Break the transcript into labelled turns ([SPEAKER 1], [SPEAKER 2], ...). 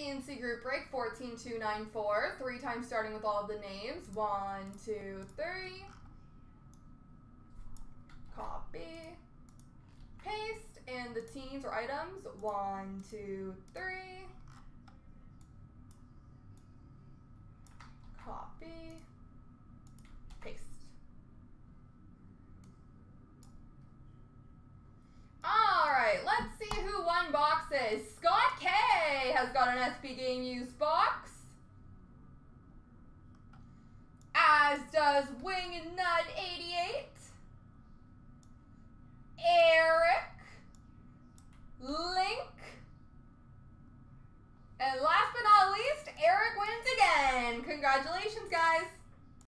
[SPEAKER 1] CNC group break 14294. Three times starting with all the names. One, two, three. Copy. Paste. And the teams or items. One, two, three. Copy. Paste. Alright, let's see who won boxes. Scott K I've got an SP Game Use box. As does Wing and Nut 88. Eric. Link. And last but not least, Eric wins again. Congratulations, guys.